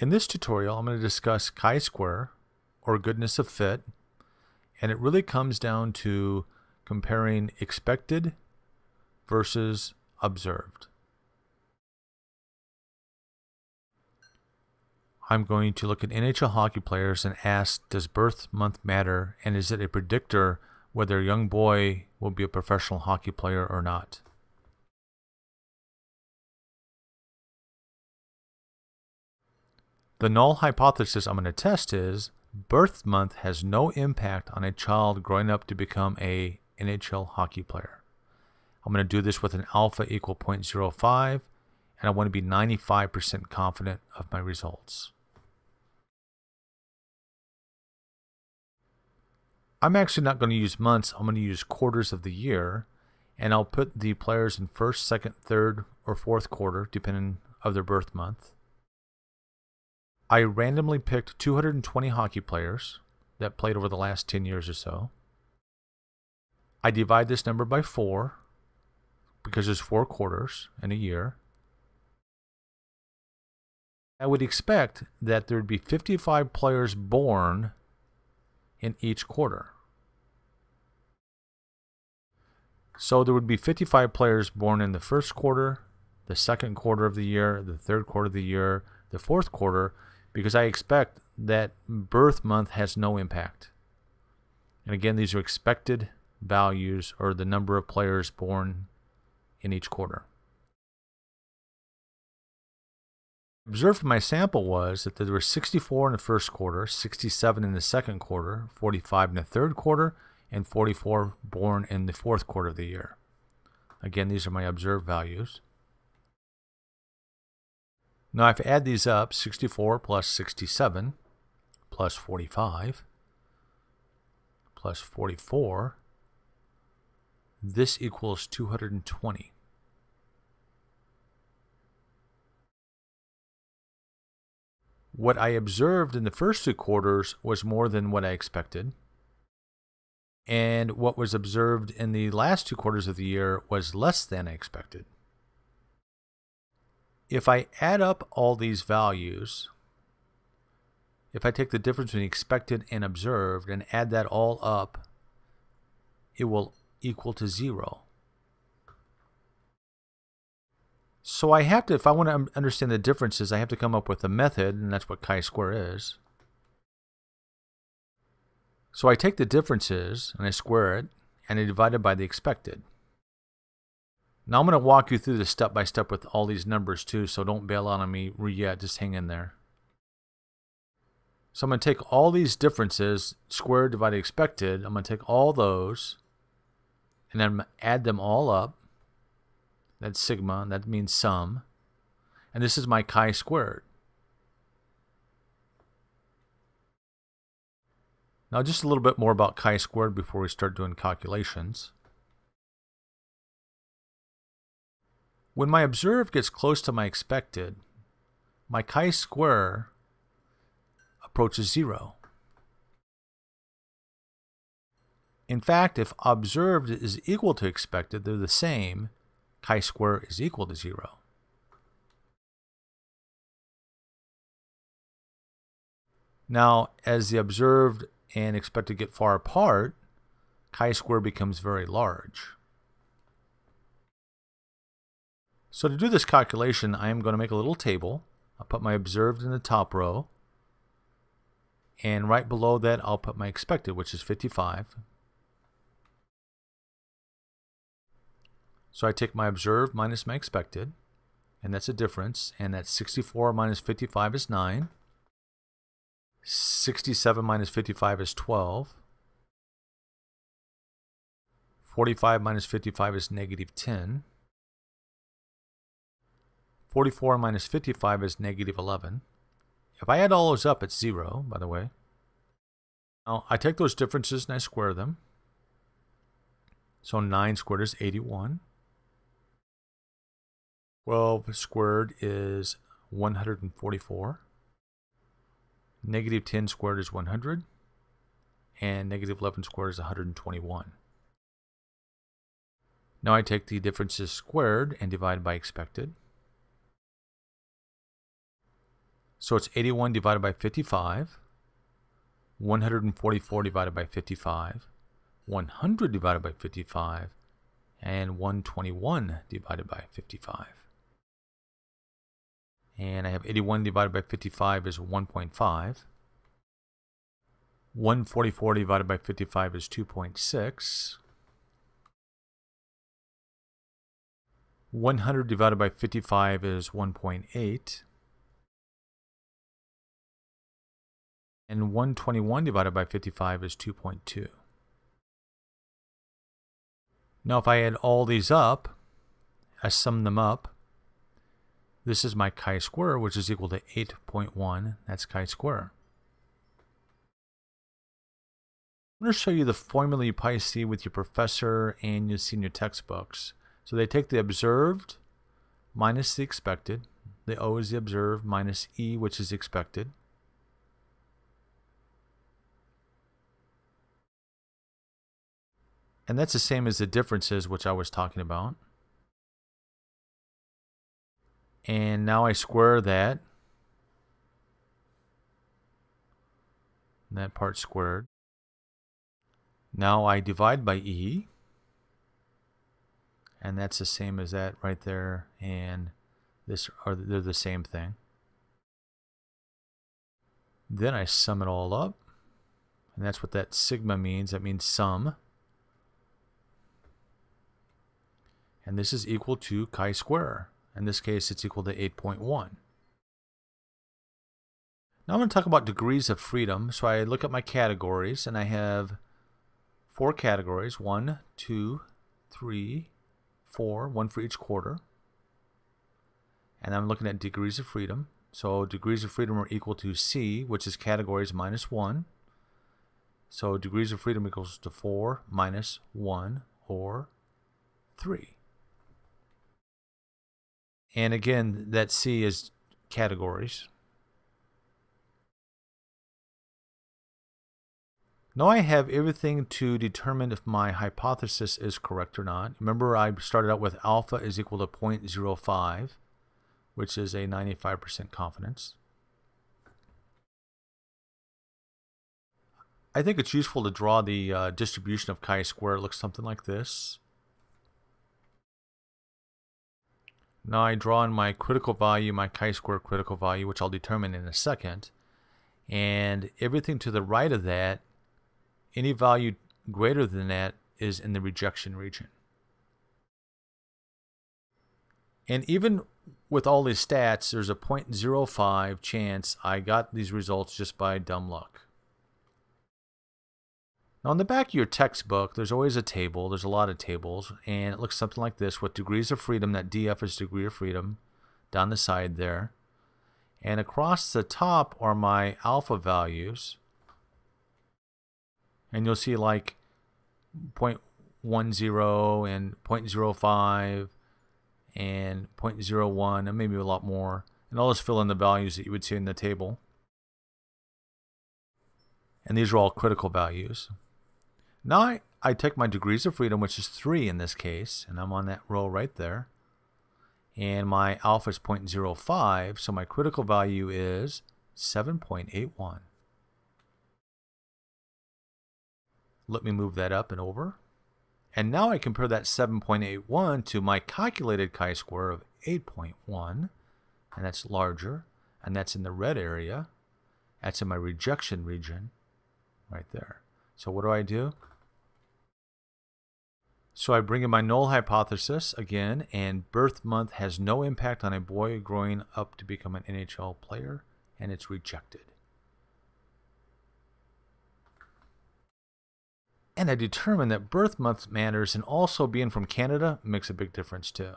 In this tutorial, I'm going to discuss chi-square, or goodness of fit, and it really comes down to comparing expected versus observed. I'm going to look at NHL hockey players and ask, does birth month matter, and is it a predictor whether a young boy will be a professional hockey player or not? The null hypothesis I'm going to test is birth month has no impact on a child growing up to become a NHL hockey player. I'm going to do this with an alpha equal 0.05 and I want to be 95% confident of my results. I'm actually not going to use months, I'm going to use quarters of the year and I'll put the players in first, second, third, or fourth quarter depending of their birth month. I randomly picked 220 hockey players that played over the last 10 years or so. I divide this number by 4 because there's 4 quarters in a year. I would expect that there'd be 55 players born in each quarter. So there would be 55 players born in the first quarter, the second quarter of the year, the third quarter of the year, the fourth quarter, because I expect that birth month has no impact. And again, these are expected values or the number of players born in each quarter. Observed from my sample was that there were 64 in the first quarter, 67 in the second quarter, 45 in the third quarter, and 44 born in the fourth quarter of the year. Again, these are my observed values. Now if I add these up, 64 plus 67 plus 45 plus 44, this equals 220. What I observed in the first two quarters was more than what I expected. And what was observed in the last two quarters of the year was less than I expected if I add up all these values, if I take the difference between expected and observed and add that all up, it will equal to zero. So I have to, if I want to understand the differences, I have to come up with a method, and that's what chi-square is. So I take the differences, and I square it, and I divide it by the expected. Now I'm going to walk you through this step by step with all these numbers too, so don't bail out on me yet, just hang in there. So I'm going to take all these differences, squared divided expected, I'm going to take all those, and then add them all up. That's sigma, that means sum. And this is my chi-squared. Now just a little bit more about chi-squared before we start doing calculations. When my observed gets close to my expected, my chi-square approaches zero. In fact, if observed is equal to expected, they're the same, chi-square is equal to zero. Now, as the observed and expected get far apart, chi-square becomes very large. So to do this calculation, I am going to make a little table. I'll put my observed in the top row. And right below that, I'll put my expected, which is 55. So I take my observed minus my expected, and that's a difference. And that's 64 minus 55 is 9. 67 minus 55 is 12. 45 minus 55 is negative 10. 44 minus 55 is negative 11. If I add all those up, it's 0, by the way. Now, I take those differences and I square them. So 9 squared is 81. 12 squared is 144. Negative 10 squared is 100. And negative 11 squared is 121. Now I take the differences squared and divide by expected. So it's 81 divided by 55, 144 divided by 55, 100 divided by 55, and 121 divided by 55. And I have 81 divided by 55 is 1.5. 144 divided by 55 is 2.6. 100 divided by 55 is 1.8. And 121 divided by 55 is 2.2. Now if I add all these up, I sum them up, this is my chi-square, which is equal to 8.1. That's chi-square. I'm going to show you the formula you probably see with your professor and you see in your textbooks. So they take the observed minus the expected. The O is the observed minus E, which is expected. And that's the same as the differences, which I was talking about. And now I square that. That part squared. Now I divide by E and that's the same as that right there and this are they're the same thing then I sum it all up and that's what that sigma means that means sum and this is equal to chi square in this case it's equal to 8.1 now I'm going to talk about degrees of freedom so I look at my categories and I have four categories one two three four, one for each quarter. And I'm looking at degrees of freedom. So degrees of freedom are equal to C, which is categories minus 1. So degrees of freedom equals to 4 minus 1 or 3. And again, that C is categories. Now I have everything to determine if my hypothesis is correct or not. Remember I started out with alpha is equal to 0.05, which is a 95% confidence. I think it's useful to draw the uh, distribution of chi-square. It looks something like this. Now I draw in my critical value, my chi-square critical value, which I'll determine in a second. And everything to the right of that any value greater than that is in the rejection region. And even with all these stats, there's a 0.05 chance I got these results just by dumb luck. Now on the back of your textbook, there's always a table. There's a lot of tables, and it looks something like this with degrees of freedom. That DF is degree of freedom down the side there. And across the top are my alpha values and you'll see like 0.10 and 0.05 and 0.01 and maybe a lot more and I'll just fill in the values that you would see in the table and these are all critical values now I, I take my degrees of freedom which is 3 in this case and I'm on that row right there and my alpha is 0.05 so my critical value is 7.81 Let me move that up and over. And now I compare that 7.81 to my calculated chi-square of 8.1, and that's larger, and that's in the red area. That's in my rejection region right there. So what do I do? So I bring in my null hypothesis again, and birth month has no impact on a boy growing up to become an NHL player, and it's rejected. And I determine that birth month matters and also being from Canada makes a big difference too.